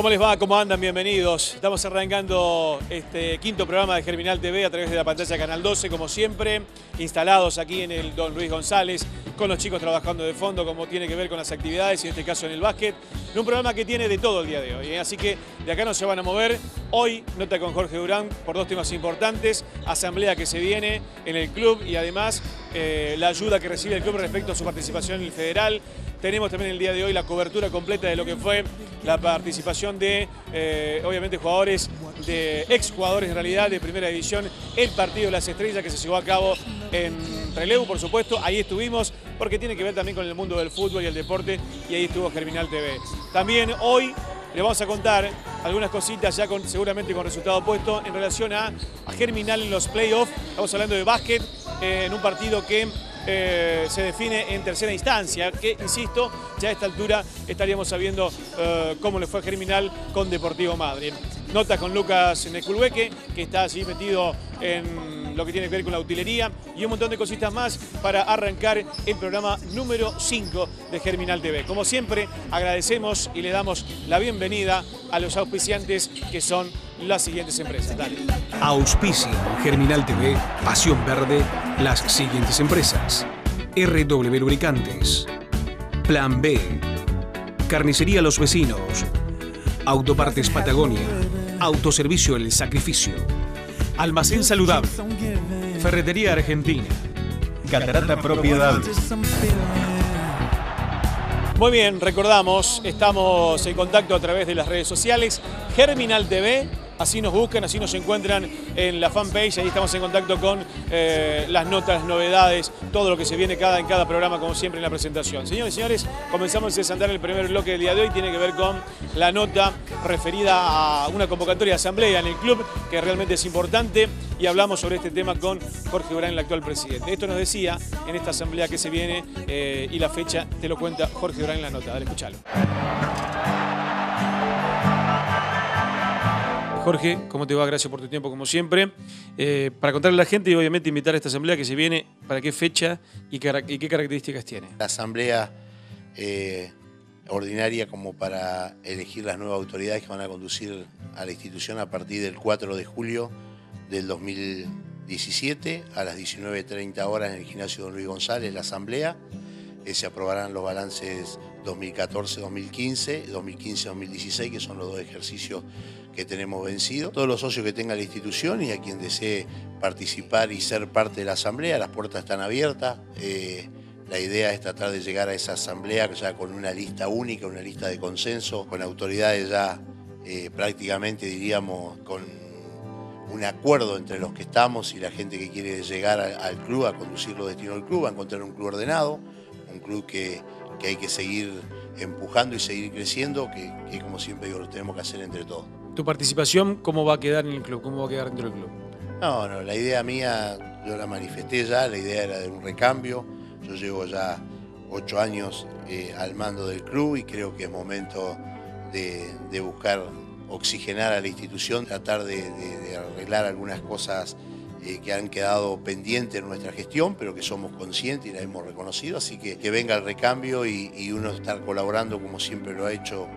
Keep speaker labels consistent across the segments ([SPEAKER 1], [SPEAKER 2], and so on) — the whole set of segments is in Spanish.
[SPEAKER 1] ¿Cómo les va? ¿Cómo andan? Bienvenidos. Estamos arrancando este quinto programa de Germinal TV a través de la pantalla Canal 12, como siempre, instalados aquí en el Don Luis González, con los chicos trabajando de fondo, como tiene que ver con las actividades, y en este caso en el básquet. Un programa que tiene de todo el día de hoy, ¿eh? así que de acá no se van a mover. Hoy, nota con Jorge Durán por dos temas importantes, asamblea que se viene en el club y además eh, la ayuda que recibe el club respecto a su participación en el federal. Tenemos también el día de hoy la cobertura completa de lo que fue la participación de, eh, obviamente, jugadores, de ex jugadores en realidad de primera división, el partido de las estrellas que se llevó a cabo en relevo, por supuesto. Ahí estuvimos porque tiene que ver también con el mundo del fútbol y el deporte y ahí estuvo Germinal TV. También hoy le vamos a contar algunas cositas ya con, seguramente con resultado puesto en relación a, a Germinal en los playoffs. Estamos hablando de básquet eh, en un partido que eh, se define en tercera instancia, que, insisto, ya a esta altura estaríamos sabiendo eh, cómo le fue a Germinal con Deportivo Madrid. Nota con Lucas Neculhueque, que está allí metido en lo que tiene que ver con la utilería y un montón de cositas más para arrancar el programa número 5 de Germinal TV. Como siempre, agradecemos y le damos la bienvenida a los auspiciantes que son las siguientes empresas. Dale.
[SPEAKER 2] Auspicio Germinal TV, Pasión Verde, las siguientes empresas. RW Lubricantes, Plan B, Carnicería Los Vecinos, Autopartes Patagonia, Autoservicio El Sacrificio, Almacén Saludable, Ferretería Argentina, Catarata Propiedades.
[SPEAKER 1] Muy bien, recordamos, estamos en contacto a través de las redes sociales, Germinal TV, así nos buscan, así nos encuentran en la fanpage, ahí estamos en contacto con eh, las notas, novedades, todo lo que se viene cada, en cada programa, como siempre en la presentación. Señores y señores, comenzamos a desantar el primer bloque del día de hoy, tiene que ver con la nota referida a una convocatoria de asamblea en el club, que realmente es importante, y hablamos sobre este tema con Jorge Durán, el actual presidente. Esto nos decía en esta asamblea que se viene eh, y la fecha te lo cuenta Jorge Durán en la nota. Dale, escuchalo. Jorge, ¿cómo te va? Gracias por tu tiempo, como siempre. Eh, para contarle a la gente y obviamente invitar a esta asamblea que se viene, ¿para qué fecha y qué, características tiene?
[SPEAKER 3] La asamblea eh, ordinaria como para elegir las nuevas autoridades que van a conducir a la institución a partir del 4 de julio del 2017 a las 19.30 horas en el gimnasio Don Luis González, la asamblea. Eh, se aprobarán los balances 2014-2015, 2015-2016, que son los dos ejercicios que tenemos vencidos. Todos los socios que tenga la institución y a quien desee participar y ser parte de la asamblea, las puertas están abiertas. Eh, la idea es tratar de llegar a esa asamblea ya con una lista única, una lista de consenso, con autoridades ya eh, prácticamente, diríamos, con un acuerdo entre los que estamos y la gente que quiere llegar al, al club, a conducir los destinos del club, a encontrar un club ordenado, un club que, que hay que seguir empujando y seguir creciendo, que, que, como siempre digo, lo tenemos que hacer entre todos.
[SPEAKER 1] ¿Tu participación cómo va a quedar en el club? ¿Cómo va a quedar dentro del club?
[SPEAKER 3] No, no, la idea mía, yo la manifesté ya, la idea era de un recambio. Yo llevo ya ocho años eh, al mando del club y creo que es momento de, buscar oxigenar a la institución, tratar de, de, arreglar algunas cosas eh, que han quedado pendientes en nuestra gestión, pero que somos conscientes y la hemos reconocido. Así que que venga el recambio y, y uno estar colaborando como siempre lo ha hecho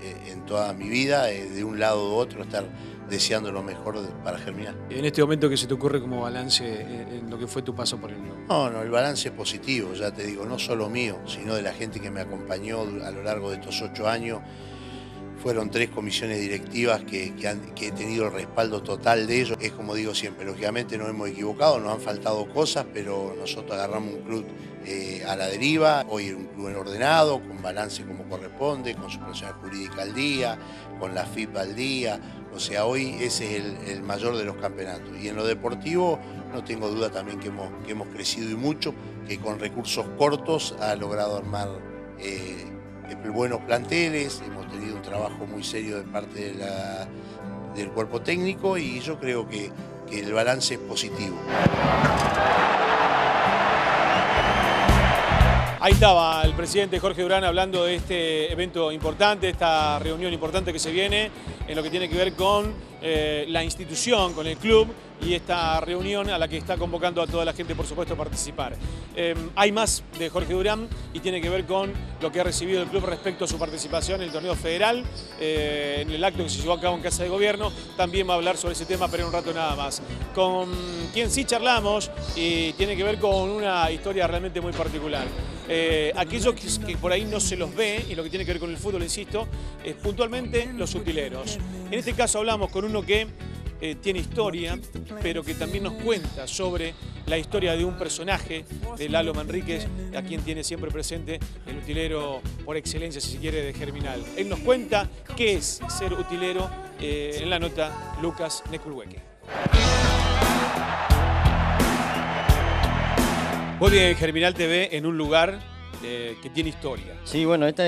[SPEAKER 3] en toda mi vida, eh, de un lado u otro, estar deseando lo mejor para Germinal.
[SPEAKER 1] En este momento, ¿qué se te ocurre como balance en en lo que fue tu paso por el club?
[SPEAKER 3] No, no, el balance es positivo, ya te digo, no solo mío, sino de la gente que me acompañó a lo largo de estos ocho años. Fueron tres comisiones directivas que, han- que he tenido el respaldo total de ellos. Es como digo siempre, lógicamente nos hemos equivocado, nos han faltado cosas, pero nosotros agarramos un club eh, a la deriva, hoy es un club ordenado, con balance como corresponde, con su personal jurídica al día, con la FIP al día. O sea, hoy ese es el, el mayor de los campeonatos. Y en lo deportivo, no tengo duda también que hemos, que hemos crecido y mucho, que con recursos cortos ha logrado armar eh, buenos planteles, hemos tenido un trabajo muy serio de parte del cuerpo técnico y yo creo que, que el balance es positivo.
[SPEAKER 1] Ahí estaba el presidente Jorge Durán hablando de este evento importante, esta reunión importante que se viene en lo que tiene que ver con eh, la institución, con el club y esta reunión a la que está convocando a toda la gente, por supuesto, a participar. Em, hay más de Jorge Durán y tiene que ver con lo que ha recibido el club respecto a su participación en el torneo federal, eh, en el acto que se llevó a cabo en Casa de Gobierno. También va a hablar sobre ese tema, pero en un rato nada más. Con quien sí charlamos y tiene que ver con una historia realmente muy particular. Eh, aquellos que, por ahí no se los ve, y lo que tiene que ver con el fútbol, insisto, es puntualmente los utileros. En este caso hablamos con uno que eh, tiene historia, pero que también nos cuenta sobre la historia de un personaje, de Lalo Manríquez, a quien tiene siempre presente el utilero por excelencia, si se quiere, de Germinal. Él nos cuenta qué es ser utilero eh, en la nota Lucas Neculhueque. Bien, Germinal TV en un lugar eh, que tiene historia.
[SPEAKER 4] Sí, bueno, esta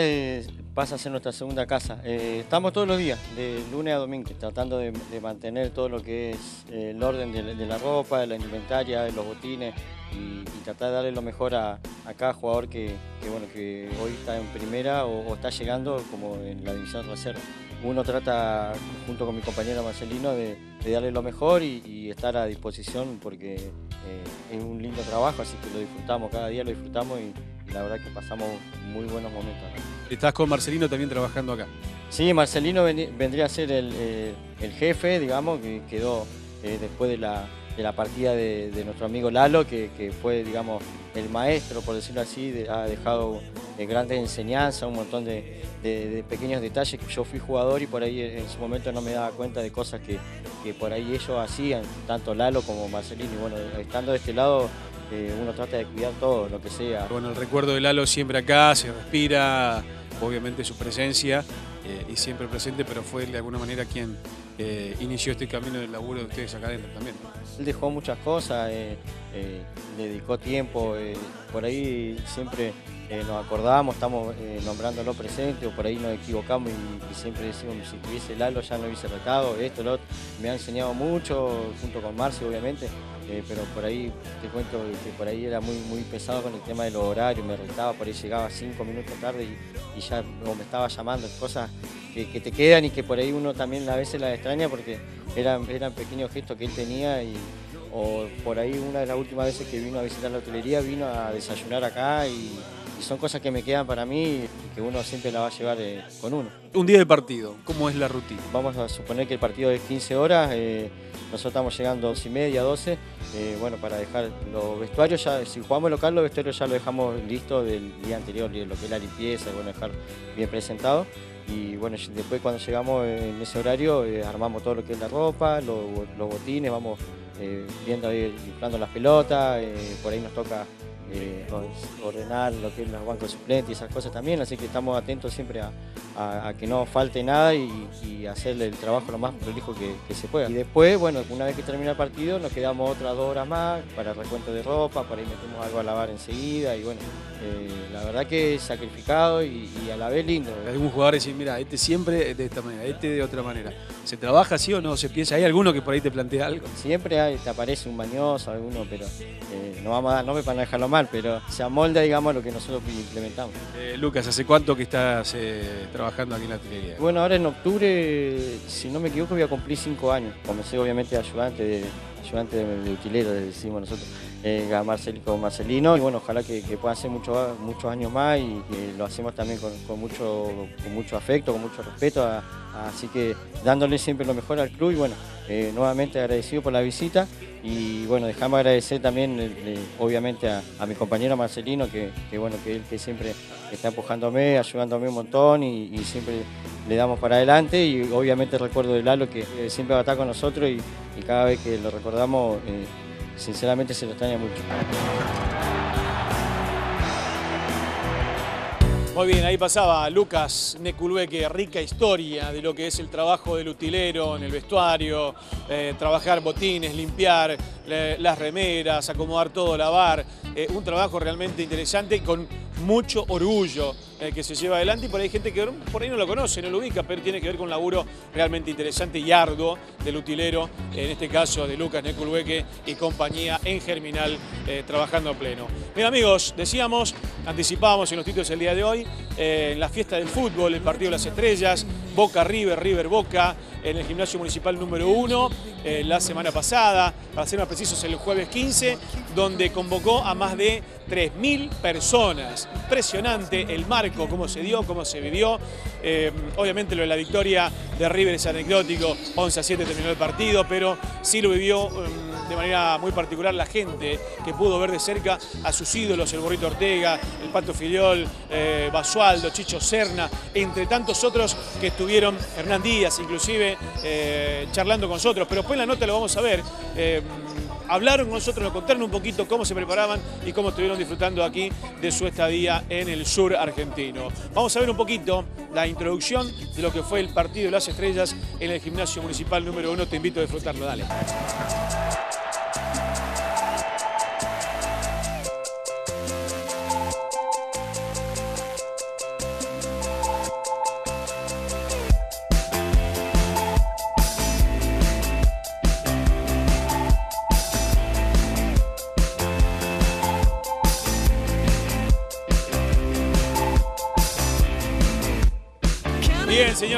[SPEAKER 4] pasa a ser nuestra segunda casa. Eh, estamos todos los días, de lunes a domingo, tratando de, mantener todo lo que es eh, el orden de, la ropa, de la indumentaria, de los botines y, tratar de darle lo mejor a, cada jugador que, bueno, que hoy está en primera o, está llegando como en la división reserva. Uno trata, junto con mi compañero Marcelino, de, darle lo mejor y, estar a disposición porque eh, es un lindo trabajo, así que lo disfrutamos, cada día lo disfrutamos y, la verdad que pasamos muy buenos momentos.
[SPEAKER 1] Estás con Marcelino también trabajando acá.
[SPEAKER 4] Sí, Marcelino vendría a ser el, eh, jefe, digamos, que quedó eh, después de la, partida de, nuestro amigo Lalo, que, fue, digamos, el maestro, por decirlo así, ha dejado eh, grandes enseñanzas, un montón de, pequeños detalles. Yo fui jugador y por ahí en su momento no me daba cuenta de cosas que, que por ahí ellos hacían, tanto Lalo como Marcelino. Y bueno, estando de este lado uno trata de cuidar todo, lo que sea.
[SPEAKER 1] Bueno, el recuerdo de Lalo siempre acá, se respira, obviamente su presencia eh, y siempre presente, pero fue de alguna manera quien eh, inició este camino del laburo de ustedes acá adentro también.
[SPEAKER 4] Él dejó muchas cosas, eh, dedicó tiempo, por ahí siempre nos acordamos, estamos nombrándolo presente o por ahí nos equivocamos y, siempre decimos si tuviese Lalo ya no hubiese retado, esto, lo. Me ha enseñado mucho, junto con Marcio obviamente, eh, pero por ahí te cuento que por ahí era muy, muy pesado con el tema de los horarios, me retaba, por ahí llegaba cinco minutos tarde y, ya me estaba llamando, cosas que, te quedan y que por ahí uno también a veces las extraña porque eran, eran pequeños gestos que él tenía y o por ahí una de las últimas veces que vino a visitar la hotelería vino a desayunar acá y, son cosas que me quedan para mí y que uno siempre la va a llevar eh, con uno.
[SPEAKER 1] Un día de partido, ¿cómo es la rutina?
[SPEAKER 4] Vamos a suponer que el partido es 15 horas. Eh, nosotros estamos llegando a 11 y media, 12, eh, bueno, para dejar los vestuarios, ya, si jugamos local, los vestuarios ya lo dejamos listo del día anterior, lo que es la limpieza, bueno, dejar bien presentado. Y bueno, después cuando llegamos en ese horario, eh, armamos todo lo que es la ropa, los, botines, vamos eh, viendo inflando las pelotas, por ahí nos toca ordenar lo que es los bancos suplentes y esas cosas también, así que estamos atentos siempre a, que no falte nada y, hacerle el trabajo lo más prolijo que, se pueda. Y después, bueno, una vez que termina el partido, nos quedamos otras dos horas más para el recuento de ropa, por ahí metemos algo a lavar enseguida y bueno, eh, la verdad que es sacrificado y, a la vez lindo.
[SPEAKER 1] Algún jugador dice, mira, este siempre de esta manera, este de otra manera. ¿Se trabaja así o no? ¿Se piensa? ¿Hay alguno que por ahí te plantea algo?
[SPEAKER 4] Siempre hay, te aparece un bañoso, alguno, pero eh, no, vamos a, no me para dejarlo mal, pero se amolda, digamos, lo que nosotros implementamos.
[SPEAKER 1] Eh, Lucas, ¿hace cuánto que estás trabajando aquí en la artillería?
[SPEAKER 4] Bueno, ahora en octubre, si no me equivoco, voy a cumplir cinco años. Comencé obviamente de ayudante de, ayudante de, utilero, decimos nosotros eh, con Marcelino. Y bueno, ojalá que, que puedan ser muchos años más y que lo hacemos también con, mucho, con mucho afecto, con mucho respeto. así que dándole siempre lo mejor al club y bueno, eh, nuevamente agradecido por la visita y bueno, dejamos agradecer también eh, obviamente a, mi compañero Marcelino que, bueno, que él que siempre está empujándome, ayudándome un montón y, siempre le damos para adelante y obviamente recuerdo de Lalo que siempre va a estar con nosotros y, cada vez que lo recordamos sinceramente se lo extraña mucho.
[SPEAKER 1] Muy bien, ahí pasaba Lucas Neculueque, rica historia de lo que es el trabajo del utilero en el vestuario, eh, trabajar botines, limpiar, las remeras, acomodar todo, lavar. Eh, un trabajo realmente interesante y con mucho orgullo eh, que se lleva adelante y por ahí hay gente que por ahí no lo conoce, no lo ubica, pero tiene que ver con un laburo realmente interesante y arduo del utilero, en este caso de Lucas Neculhueque y compañía en Germinal, eh, trabajando a pleno. Bien amigos, decíamos, anticipábamos en los títulos el día de hoy, en la fiesta del fútbol, el partido de las estrellas, Boca River, River Boca, en el gimnasio municipal número 1 eh, la semana pasada, para ser más precisos el jueves 15, donde convocó a más de 3.000 personas. Impresionante el marco, cómo se dio, cómo se vivió. Eh, obviamente lo de la victoria de River es anecdótico, 11 a 7 terminó el partido, pero sí lo vivió em, de manera muy particular la gente que pudo ver de cerca a sus ídolos, el Borrito Ortega, el Pato Filiol, eh, Basualdo, Chicho Serna, entre tantos otros que estuvieron, Hernán Díaz inclusive, eh, charlando con nosotros, pero después la nota lo vamos a ver. Hablaron con nosotros, nos contaron un poquito cómo se preparaban y cómo estuvieron disfrutando aquí de su estadía en el sur argentino. Vamos a ver un poquito la introducción de lo que fue el partido de las estrellas en el gimnasio municipal número uno. Te invito a disfrutarlo, dale.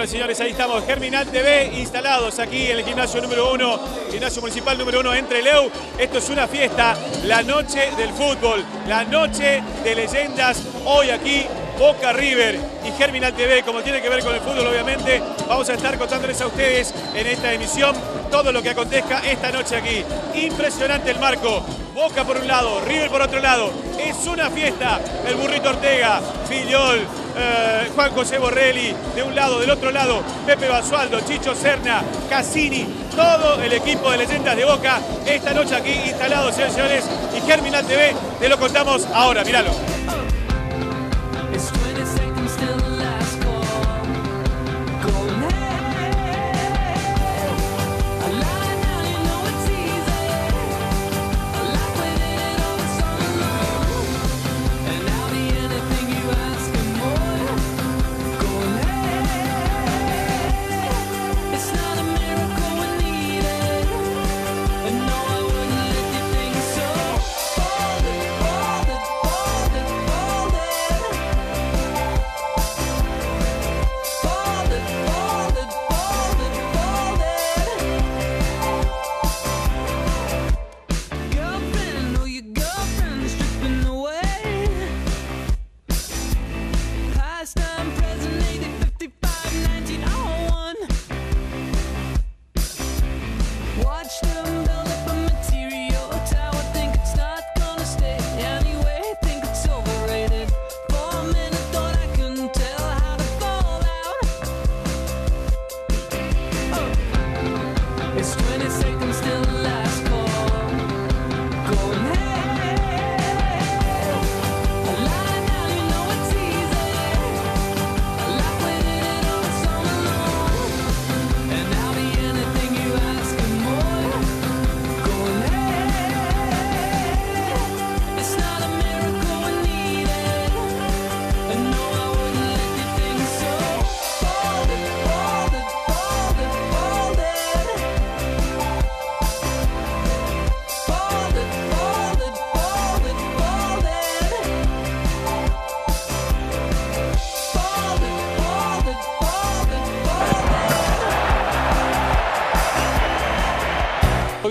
[SPEAKER 1] Señores ahí estamos, Germinal TV, instalados aquí en el gimnasio número uno, gimnasio municipal número uno entre Leu. Esto es una fiesta, la noche del fútbol, la noche de leyendas, hoy aquí Boca River y Germinal TV, como tiene que ver con el fútbol, obviamente, vamos a estar contándoles a ustedes en esta emisión todo lo que acontezca esta noche aquí. Impresionante el marco, Boca por un lado, River por otro lado. Es una fiesta. El burrito Ortega, Filiol, eh, Juan José Borrelli, de un lado, del otro lado, Pepe Basualdo, Chicho Serna, Cassini, todo el equipo de leyendas de Boca. Esta noche aquí instalados, señores, señores, y Germinal TV, te lo contamos ahora, míralo.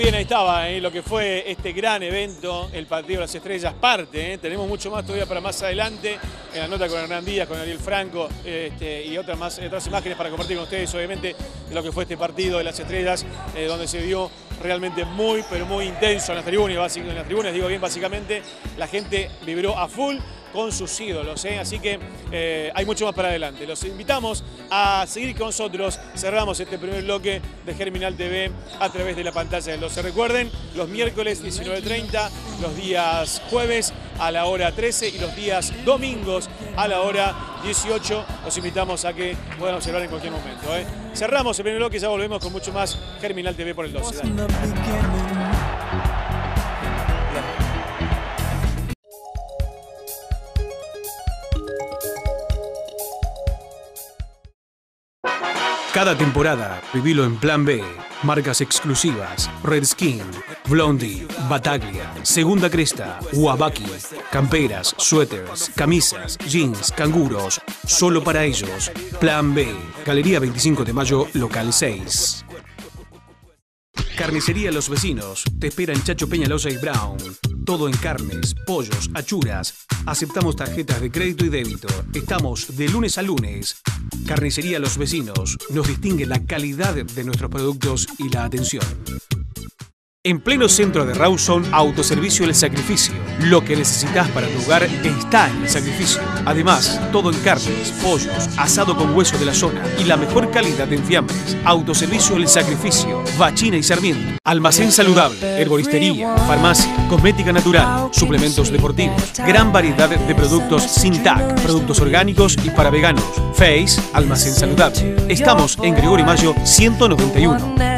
[SPEAKER 1] Bien, ahí estaba ¿eh? lo que fue este gran evento, el Partido de las Estrellas, parte, ¿eh? tenemos mucho más todavía para más adelante, en la nota con Hernán Díaz, con Ariel Franco este, y otras, más, otras imágenes para compartir con ustedes, obviamente, lo que fue este Partido de las Estrellas, eh, donde se vio realmente muy, pero muy intenso en las tribunas, en las tribunas, digo bien, básicamente, la gente vibró a full, con sus ídolos. ¿eh? Así que eh, hay mucho más para adelante. Los invitamos a seguir con nosotros. Cerramos este primer bloque de Germinal TV a través de la pantalla del Se Recuerden, los miércoles 19.30, los días jueves a la hora 13 y los días domingos a la hora 18. Los invitamos a que puedan observar en cualquier momento. ¿eh? Cerramos el primer bloque y ya volvemos con mucho más Germinal TV por el 12.
[SPEAKER 2] Cada temporada vivilo en Plan B. Marcas exclusivas: Redskin, Blondie, Bataglia, Segunda Cresta, Wabaki. Camperas, suéteres, camisas, jeans, canguros. Solo para ellos. Plan B. Galería 25 de Mayo, local 6. Carnicería Los Vecinos. Te espera en Chacho Peñalosa y Brown. Todo en carnes, pollos, achuras. Aceptamos tarjetas de crédito y débito. Estamos de lunes a lunes. Carnicería Los Vecinos. Nos distingue la calidad de nuestros productos y la atención. En pleno centro de Rawson, Autoservicio El Sacrificio. Lo que necesitas para tu hogar está en El Sacrificio. Además, todo en carnes, pollos, asado con hueso de la zona y la mejor calidad en fiambres. Autoservicio El Sacrificio, Bachina y Sarmiento. Almacén saludable, herboristería, farmacia, cosmética natural, suplementos deportivos. Gran variedad de productos sin TAC, productos orgánicos y para veganos. Face, Almacén saludable. Estamos en Gregorio Mayo 191.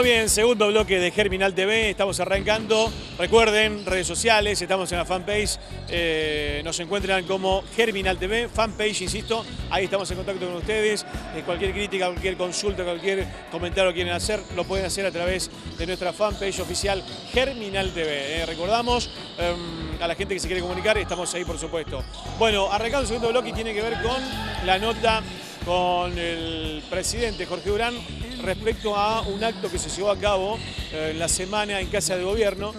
[SPEAKER 1] Muy bien, segundo bloque de Germinal TV, estamos arrancando. Recuerden, redes sociales, estamos en la fanpage, eh, nos encuentran como Germinal TV, fanpage, insisto, ahí estamos en contacto con ustedes. Eh, cualquier crítica, cualquier consulta, cualquier comentario que quieren hacer, lo pueden hacer a través de nuestra fanpage oficial Germinal TV. Eh. recordamos em, a la gente que se quiere comunicar, estamos ahí por supuesto. Bueno, arrancando el segundo bloque tiene que ver con la nota con el presidente Jorge Durán respecto a un acto que se llevó a cabo en la semana en Casa de Gobierno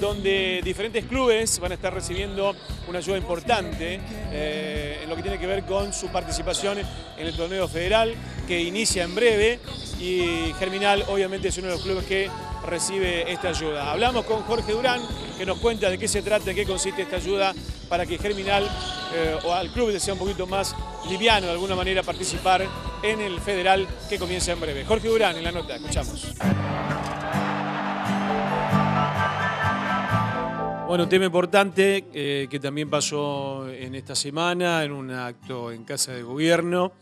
[SPEAKER 1] donde diferentes clubes van a estar recibiendo una ayuda importante eh, en lo que tiene que ver con su participación en el torneo federal que inicia en breve y Germinal obviamente es uno de los clubes que recibe esta ayuda. Hablamos con Jorge Durán que nos cuenta de qué se trata, de qué consiste esta ayuda para que Germinal eh, o al club sea un poquito más liviano de alguna manera participar en el federal que comienza en breve. Jorge Durán en la nota, escuchamos. Bueno, un tema importante eh, que también pasó en esta semana en un acto en Casa de Gobierno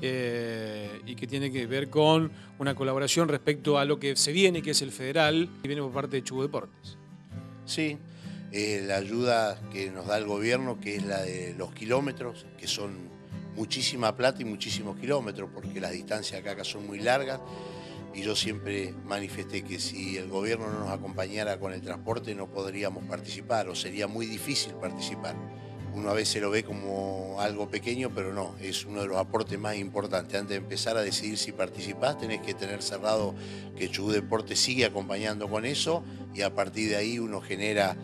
[SPEAKER 1] eh, y que tiene que ver con una colaboración respecto a lo que se viene, que es el federal, y viene por parte de Chubo Deportes.
[SPEAKER 3] Sí, la ayuda que nos da el gobierno, que es la de los kilómetros, que son muchísima plata y muchísimos kilómetros, porque las distancias acá son muy largas y yo siempre manifesté que si el gobierno no nos acompañara con el transporte no podríamos participar o sería muy difícil participar. Uno a veces lo ve como algo pequeño, pero no, es uno de los aportes más importantes. Antes de empezar a decidir si participás, tenés que tener cerrado que Chubut Deporte sigue acompañando con eso y a partir de ahí uno genera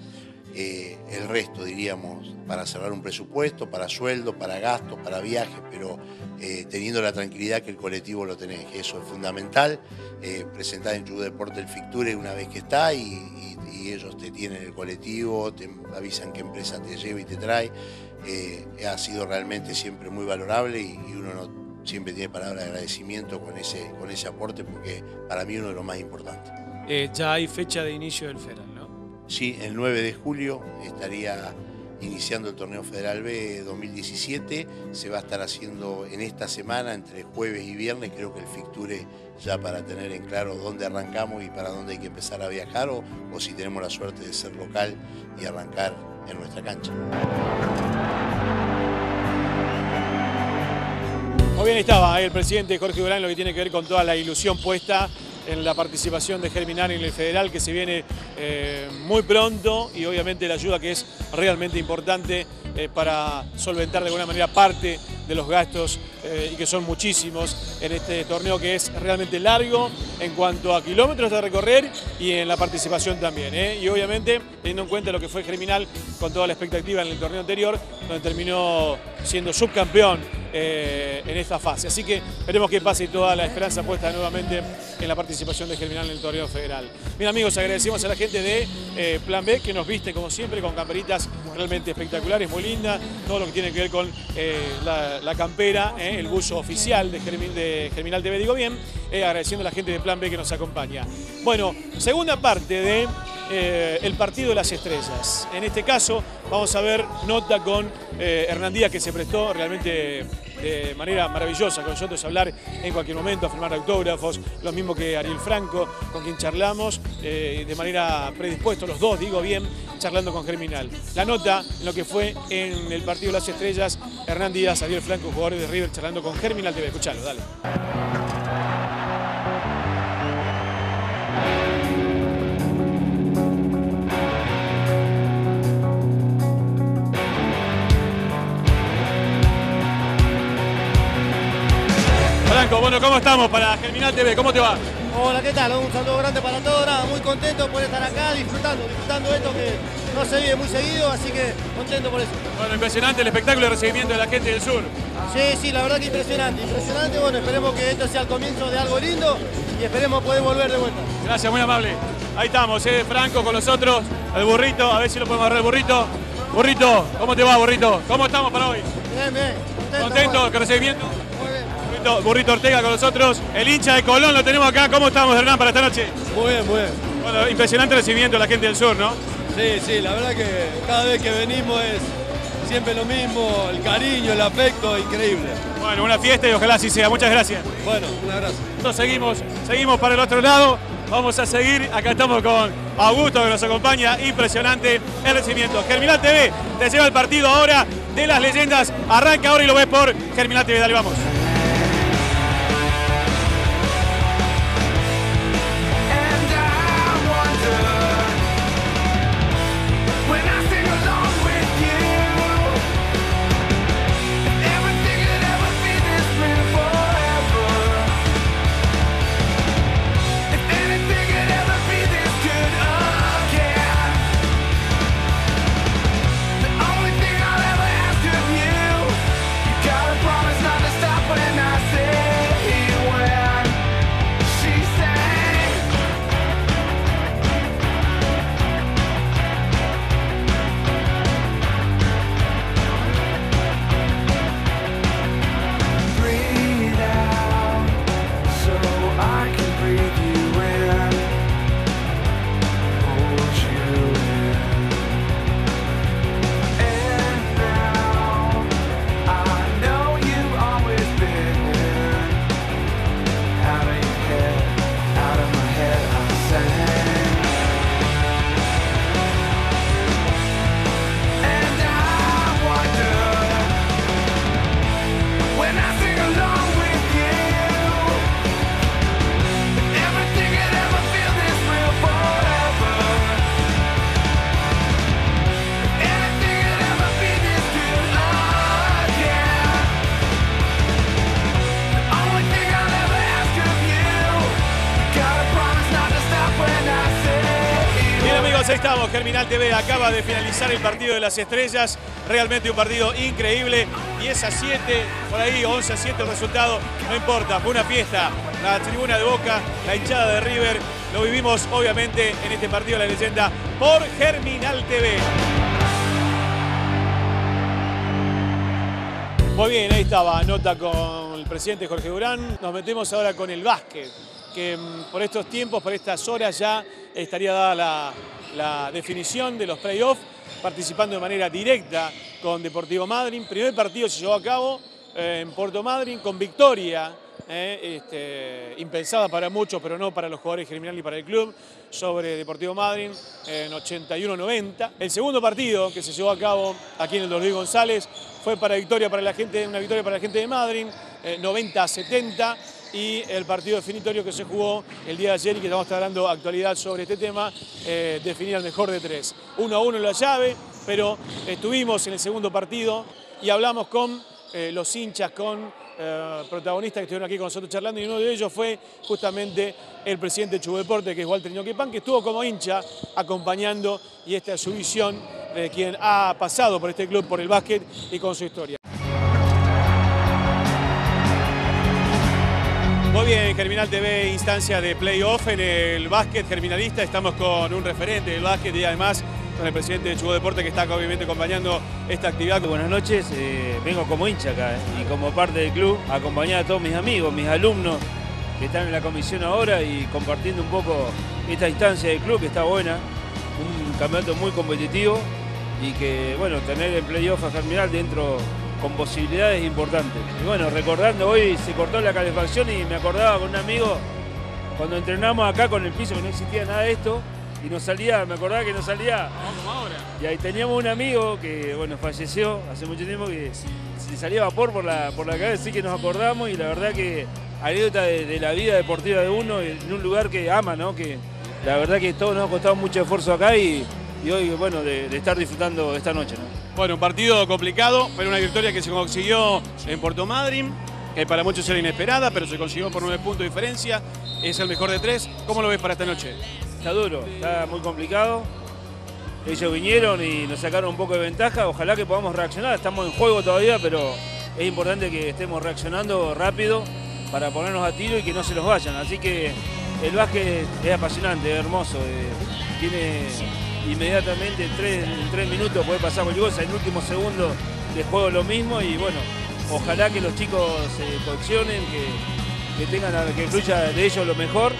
[SPEAKER 3] eh, el resto, diríamos, para cerrar un presupuesto, para sueldo, para gastos, para viajes, pero eh, teniendo la tranquilidad que el colectivo lo tenés, eso es fundamental. Eh, presentar en Judo Deporte el Ficture una vez que está y, ellos te tienen el colectivo, te avisan qué empresa te lleva y te trae. ha sido realmente siempre muy valorable y, uno no, siempre tiene palabras de agradecimiento con ese, con ese aporte porque para mí uno de los más importantes.
[SPEAKER 1] ya hay fecha de inicio del FERAL.
[SPEAKER 3] Sí, el 9 de julio estaría iniciando el torneo Federal B 2017. Se va a estar haciendo en esta semana, entre jueves y viernes, creo que el Ficture ya para tener en claro dónde arrancamos y para dónde hay que empezar a viajar, o, si tenemos la suerte de ser local y arrancar en nuestra cancha.
[SPEAKER 1] Muy bien estaba el presidente Jorge Durán, lo que tiene que ver con toda la ilusión puesta en la participación de Germinal en el Federal que se viene eh, muy pronto y obviamente la ayuda que es realmente importante eh, para solventar de alguna manera parte de los gastos eh, y que son muchísimos en este torneo que es realmente largo en cuanto a kilómetros de recorrer y en la participación también. Y obviamente teniendo en cuenta lo que fue Germinal con toda la expectativa en el torneo anterior donde terminó siendo subcampeón en esta fase. Así que veremos qué pasa y toda la esperanza puesta nuevamente en la participación de Germinal en el torneo federal. Bien amigos, agradecemos a la gente de Plan B que nos viste como siempre con camperitas realmente espectaculares, muy linda, todo lo que tiene que ver con eh, la, campera, eh, el buzo oficial de, Germinal TV, digo bien, eh, agradeciendo a la gente de Plan B que nos acompaña. Bueno, segunda parte de el partido de las estrellas. En este caso vamos a ver nota con Hernandía que se prestó realmente de manera maravillosa con nosotros, hablar en cualquier momento, a firmar autógrafos, lo mismo que Ariel Franco, con quien charlamos, eh, de manera predispuesto, los dos, digo bien, charlando con Germinal. La nota, lo que fue en el partido de las estrellas, Hernán Díaz, Ariel Franco, jugadores de River, charlando con Germinal TV. Escuchalo, dale. Bueno, ¿cómo estamos para Germinal TV? ¿Cómo te va?
[SPEAKER 5] Hola, ¿qué tal? Un saludo grande para todos, nada, muy contento por estar acá disfrutando, disfrutando esto que no se vive muy seguido, así que contento por eso.
[SPEAKER 1] Bueno, impresionante el espectáculo de recibimiento de la gente del sur.
[SPEAKER 5] Sí, sí, la verdad que impresionante, impresionante, bueno, esperemos que esto sea el comienzo de algo lindo y esperemos poder volver de vuelta.
[SPEAKER 1] Gracias, muy amable. Ahí estamos, eh, Franco con nosotros, el burrito, a ver si lo podemos agarrar el burrito. Burrito, ¿cómo te va, burrito? ¿Cómo estamos para hoy?
[SPEAKER 5] Bien, bien, contento.
[SPEAKER 1] ¿Contento
[SPEAKER 5] bueno.
[SPEAKER 1] con el recibimiento? Burrito, Burrito Ortega con nosotros, el hincha de Colón lo tenemos acá. ¿Cómo estamos, Hernán, para esta noche?
[SPEAKER 6] Muy bien, muy bien.
[SPEAKER 1] Bueno, impresionante recibimiento de la gente del sur, ¿no?
[SPEAKER 6] Sí, sí, la verdad que cada vez que venimos es siempre lo mismo, el cariño, el afecto, increíble.
[SPEAKER 1] Bueno, una fiesta y ojalá así sea. Muchas gracias.
[SPEAKER 6] Bueno, un abrazo.
[SPEAKER 1] Nosotros seguimos, seguimos para el otro lado. Vamos a seguir. Acá estamos con Augusto que nos acompaña. Impresionante el recibimiento. Germinal TV te lleva el partido ahora de las leyendas. Arranca ahora y lo ves por Germinal TV. Dale, vamos. De finalizar el partido de las estrellas. Realmente un partido increíble. 10 a 7, por ahí 11 a 7 el resultado. No importa, fue una fiesta. La tribuna de Boca, la hinchada de River. Lo vivimos obviamente en este partido de la leyenda por Germinal TV. Muy bien, ahí estaba, nota con el presidente Jorge Durán. Nos metemos ahora con el básquet, que mm, por estos tiempos, por estas horas ya estaría dada la, la definición de los playoffs, participando de manera directa con Deportivo Madryn. Primer partido se llevó a cabo eh, en Puerto Madryn con victoria, eh, este, impensada para muchos, pero no para los jugadores Germinal y para el club, sobre Deportivo Madryn en 81-90. El segundo partido que se llevó a cabo aquí en el Luis González fue para victoria para la gente, una victoria para la gente de Madryn, eh, 90-70 y el partido definitorio que se jugó el día de ayer y que estamos hablando actualidad sobre este tema, eh, definir al mejor de tres. Uno a uno en la llave, pero estuvimos en el segundo partido y hablamos con eh, los hinchas, con eh, protagonistas que estuvieron aquí con nosotros charlando y uno de ellos fue justamente el presidente de Chubeporte, que es Walter Ñoquepan, que estuvo como hincha acompañando y esta es su visión de quien ha pasado por este club, por el básquet y con su historia. Muy bien, Germinal TV, instancia de playoff en el básquet germinalista. Estamos con un referente del básquet y además con el presidente de Chubó Deporte que está obviamente acompañando esta actividad.
[SPEAKER 7] Buenas noches, eh, vengo como hincha acá eh, y como parte del club, a acompañar a todos mis amigos, mis alumnos que están en la comisión ahora y compartiendo un poco esta instancia del club que está buena, un campeonato muy competitivo y que, bueno, tener el playoff a Germinal dentro con posibilidades importantes. Y bueno, recordando, hoy se cortó la calefacción y me acordaba con un amigo cuando entrenamos acá con el piso que no existía nada de esto y nos salía, me acordaba que nos salía. Y ahí teníamos un amigo que bueno falleció hace mucho tiempo que le salía vapor por la, por la cabeza, así que nos acordamos y la verdad que anécdota de, de la vida deportiva de uno en un lugar que ama, ¿no? Que la verdad que todos nos ha costado mucho esfuerzo acá y, y hoy, bueno, de, de estar disfrutando esta noche, ¿no?
[SPEAKER 1] Bueno, un partido complicado, pero una victoria que se consiguió en Puerto Madryn, que para muchos era inesperada, pero se consiguió por nueve puntos de diferencia. Es el mejor de tres. ¿Cómo lo ves para esta noche?
[SPEAKER 7] Está duro, está muy complicado. Ellos vinieron y nos sacaron un poco de ventaja. Ojalá que podamos reaccionar. Estamos en juego todavía, pero es importante que estemos reaccionando rápido para ponernos a tiro y que no se los vayan. Así que el básquet es apasionante, es hermoso. eh, tiene inmediatamente en tres, en tres minutos puede pasar cualquier cosa. En el último segundo de juego lo mismo y bueno, ojalá que los chicos se coaccionen, que, que tengan que fluya de ellos lo mejor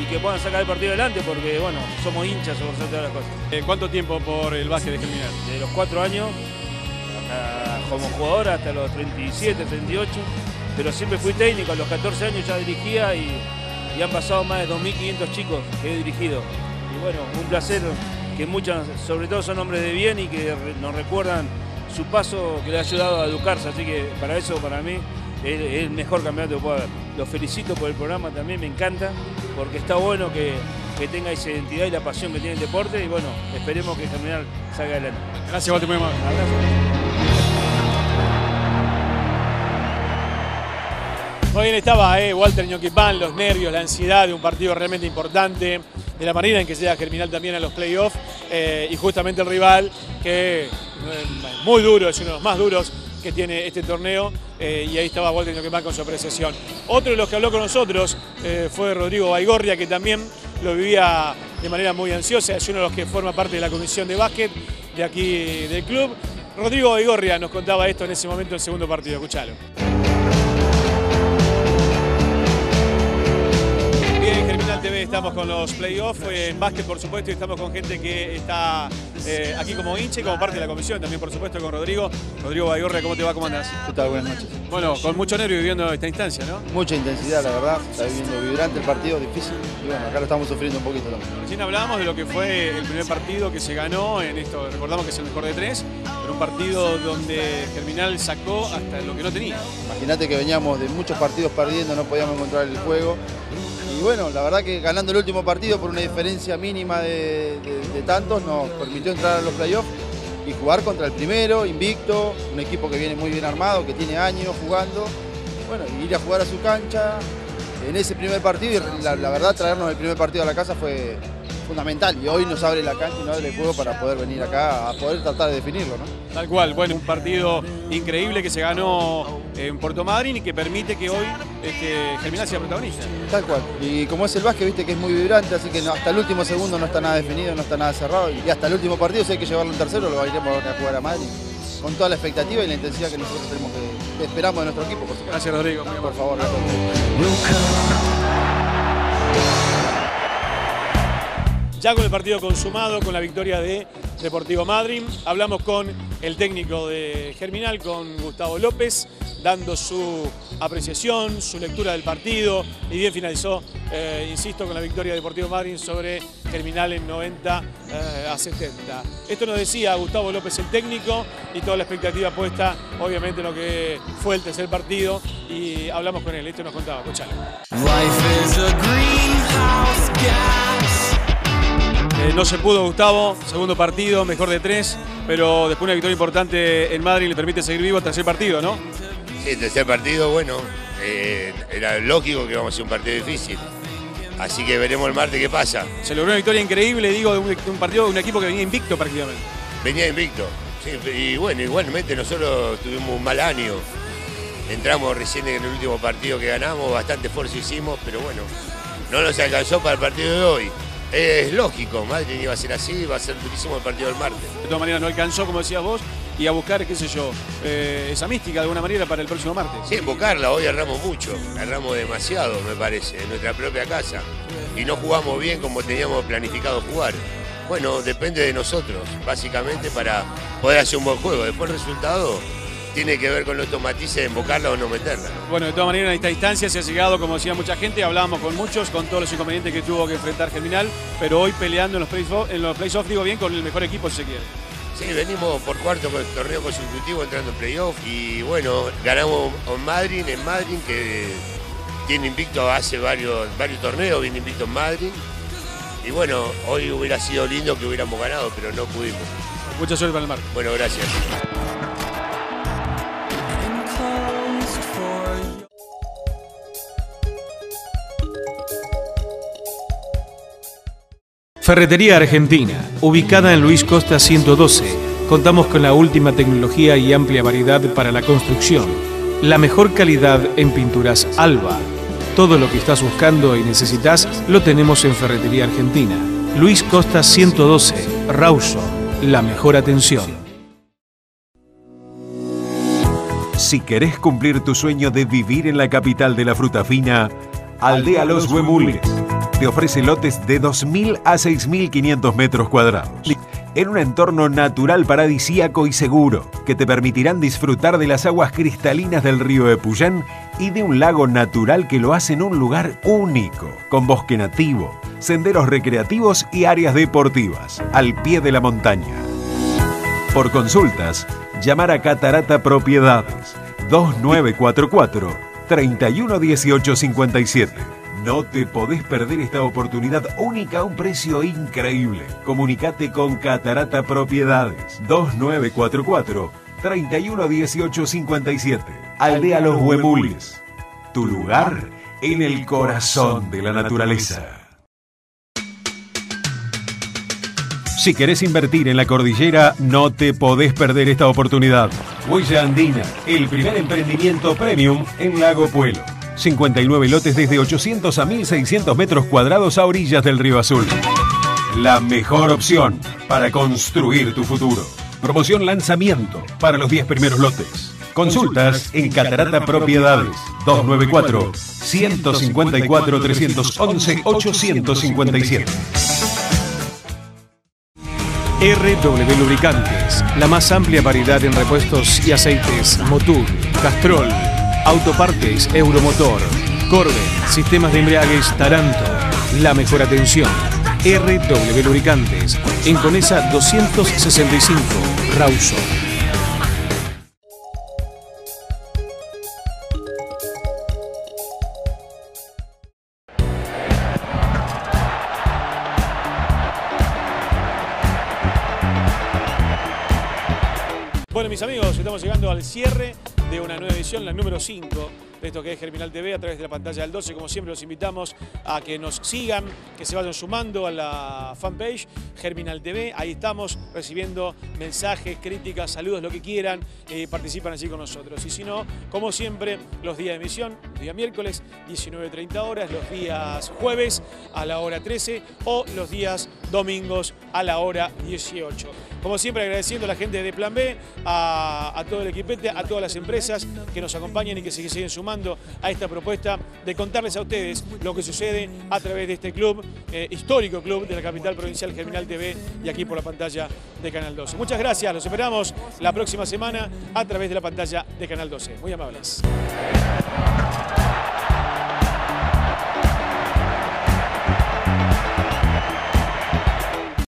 [SPEAKER 7] y que puedan sacar el partido adelante porque bueno, somos hinchas sobre todas las cosas.
[SPEAKER 1] Eh, ¿Cuánto tiempo por el básquet de Germinal?
[SPEAKER 7] De los cuatro años hasta- como jugador hasta los 37, 38, pero siempre fui técnico, a los 14 años ya dirigía y, y han pasado más de 2.500 chicos que he dirigido. Y bueno, un placer que muchos, sobre todo son hombres de bien y que nos recuerdan su paso que le ha ayudado a educarse, así que para eso, para mí, es, es el mejor campeonato que puede haber. Los felicito por el programa también, me encanta, porque está bueno que, que tenga esa identidad y la pasión que tiene el deporte y bueno, esperemos que Germinal salga adelante.
[SPEAKER 1] Gracias, Walter, muy amable. Muy bien estaba eh, Walter Ñoquipán, los nervios, la ansiedad de un partido realmente importante, de la manera en que llega Germinal también a los playoffs eh, y justamente el rival que eh, muy duro, es uno de los más duros que tiene este torneo eh, y ahí estaba Walter Ñoquipán con su apreciación. Otro de los que habló con nosotros fue Rodrigo Baigorria que también lo vivía de manera muy ansiosa, es uno de los que forma parte de la comisión de básquet de aquí del club. Rodrigo Baigorria nos contaba esto en ese momento del segundo partido, escuchalo. Estamos con los playoffs, eh, en básquet por supuesto y estamos con gente que está eh, aquí como hincha y como parte de la comisión, también por supuesto con Rodrigo. Rodrigo Baigorria, ¿cómo te va? ¿Cómo andás?
[SPEAKER 8] ¿Qué tal? Buenas noches.
[SPEAKER 1] Bueno, con mucho nervio viviendo esta instancia, ¿no?
[SPEAKER 8] Mucha intensidad, la verdad. Está viviendo vibrante el partido, difícil. Y bueno, acá lo estamos sufriendo un poquito también.
[SPEAKER 1] Recién hablábamos de lo que fue el primer partido que se ganó en esto, recordamos que es el mejor de tres, pero un partido donde Germinal sacó hasta lo que no tenía.
[SPEAKER 8] Imagínate que veníamos de muchos partidos perdiendo, no podíamos encontrar el juego. Y bueno, la verdad que ganando el último partido por una diferencia mínima de, tantos nos permitió entrar a los playoffs y jugar contra el primero, invicto, un equipo que viene muy bien armado, que tiene años jugando. Bueno, ir a jugar a su cancha en ese primer partido y la verdad traernos el primer partido a la casa fue fundamental. Y hoy nos abre la cancha y nos abre el juego para poder venir acá a poder tratar de definirlo. ¿no?
[SPEAKER 1] Tal cual, bueno, un partido increíble que se ganó en Puerto Madryn y que permite que hoy este, Germinal sea protagonista.
[SPEAKER 8] Tal cual. Y como es el básquet, viste que es muy vibrante, así que no- hasta el último segundo no está nada definido, no está nada cerrado. Y hasta el último partido, si hay que llevarlo un tercero, lo iremos a jugar a Madrid. Con toda la expectativa y la intensidad que nosotros tenemos que, que esperamos de nuestro equipo, por supuesto.
[SPEAKER 1] Gracias, Rodrigo.
[SPEAKER 8] Por favor.
[SPEAKER 1] Ya con el partido consumado, con la victoria de Deportivo Madryn, hablamos con el técnico de Germinal, con Gustavo López, dando su apreciación, su lectura del partido, y bien finalizó, eh, insisto, con la victoria de Deportivo Madryn sobre Germinal en 90 eh, a 70. Esto nos decía Gustavo López, el técnico, y toda la expectativa puesta, obviamente, en lo que fue el tercer partido, y hablamos con él, esto nos contaba, escuchalo.
[SPEAKER 9] Life is a greenhouse gas.
[SPEAKER 1] Eh, no se pudo Gustavo, segundo partido, mejor de tres, pero después una victoria importante en Madrid le permite seguir vivo, tercer partido, ¿no?
[SPEAKER 10] Sí, el tercer partido, bueno, eh, era lógico que íbamos a hacer un partido difícil. Así que veremos el martes qué pasa.
[SPEAKER 1] Se logró una victoria increíble, digo, de un, de un partido de un equipo que venía invicto prácticamente.
[SPEAKER 10] Venía invicto. Sí, y bueno, igualmente nosotros tuvimos un mal año. Entramos recién en el último partido que ganamos, bastante esfuerzo hicimos, pero bueno, no nos alcanzó para el partido de hoy. Es lógico, Madrid iba a ser así, va a ser durísimo el partido del martes.
[SPEAKER 1] De todas maneras no alcanzó, como decías vos, y a buscar, qué sé yo, eh, esa mística de alguna manera para el próximo martes.
[SPEAKER 10] Sí, invocarla, hoy erramos mucho, erramos demasiado, me parece, en nuestra propia casa. Y no jugamos bien como teníamos planificado jugar. Bueno, depende de nosotros, básicamente, para poder hacer un buen juego. Después el resultado tiene que ver con estos matices de invocarla o no meterla. ¿no?
[SPEAKER 1] Bueno, de todas maneras, en esta instancia se ha llegado, como decía mucha gente, hablábamos con muchos, con todos los inconvenientes que tuvo que enfrentar Germinal, pero hoy peleando en los playoffs, en los playoffs, digo bien, con el mejor equipo si se quiere.
[SPEAKER 10] Sí, venimos por cuarto con el torneo consecutivo entrando en playoff y bueno, ganamos en Madrid, en Madrid que tiene invicto hace varios, varios torneos, viene invicto en Madrid. Y bueno, hoy hubiera sido lindo que hubiéramos ganado, pero no pudimos.
[SPEAKER 1] Mucha suerte para el mar.
[SPEAKER 10] Bueno, gracias.
[SPEAKER 2] Ferretería Argentina, ubicada en Luis Costa 112. Contamos con la última tecnología y amplia variedad para la construcción. La mejor calidad en pinturas Alba. Todo lo que estás buscando y necesitas lo tenemos en Ferretería Argentina. Luis Costa 112, Rauso. La mejor atención.
[SPEAKER 11] Si querés cumplir tu sueño de vivir en la capital de la fruta fina, Aldea Los Huemules te ofrece lotes de 2.000 a 6.500 metros cuadrados. En un entorno natural paradisíaco y seguro, que te permitirán disfrutar de las aguas cristalinas del río Epuyén y de un lago natural que lo hacen un lugar único, con bosque nativo, senderos recreativos y áreas deportivas, al pie de la montaña. Por consultas, llamar a Catarata Propiedades 2944 311857. No te podés perder esta oportunidad única a un precio increíble. Comunicate con Catarata Propiedades 2944 311857. Aldea Los Huemules. Tu lugar en el corazón de la naturaleza. Si querés invertir en la cordillera, no te podés perder esta oportunidad. Huella Andina, el primer emprendimiento premium en Lago Puelo. 59 lotes desde 800 a 1600 metros cuadrados a orillas del Río Azul. La mejor opción para construir tu futuro. Promoción lanzamiento para los 10 primeros lotes. Consultas en Catarata Propiedades 294 154 311 857.
[SPEAKER 2] RW Lubricantes, la más amplia variedad en repuestos y aceites, Motul, Castrol, Autopartes, Euromotor, Corben, sistemas de embriagues, Taranto, la mejor atención. RW Lubricantes, en Conesa 265, Rauso.
[SPEAKER 1] Bueno, mis amigos, estamos llegando al cierre de una nueva edición, la número 5 de esto que es Germinal TV a través de la pantalla del 12. Como siempre, los invitamos a que nos sigan, que se vayan sumando a la fanpage Germinal TV. Ahí estamos recibiendo mensajes, críticas, saludos, lo que quieran. eh, participan allí con nosotros. Y si no, como siempre, los días de emisión, los días miércoles, 19.30 horas, los días jueves a la hora 13 o los días domingos a la hora 18. Como siempre, agradeciendo a la gente de Plan B, a, todo el equipete, a todas las empresas que nos acompañan y que se siguen sumando a esta propuesta de contarles a ustedes lo que sucede a través de este club, eh, histórico club de la capital provincial Germinal TV y aquí por la pantalla de Canal 12. Muchas gracias, los esperamos la próxima semana a través de la pantalla de Canal 12. Muy amables.